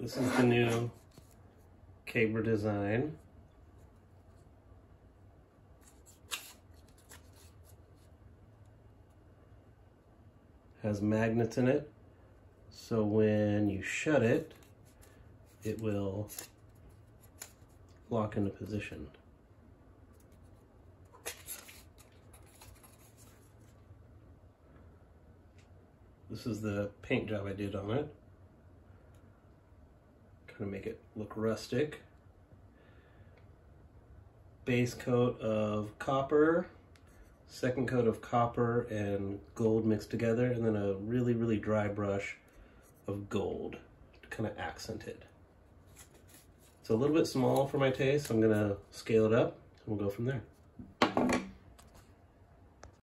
This is the new caber design. Has magnets in it, so when you shut it, it will lock into position. This is the paint job I did on it of make it look rustic. Base coat of copper, second coat of copper and gold mixed together, and then a really, really dry brush of gold to kind of accent it. It's a little bit small for my taste, so I'm gonna scale it up and we'll go from there.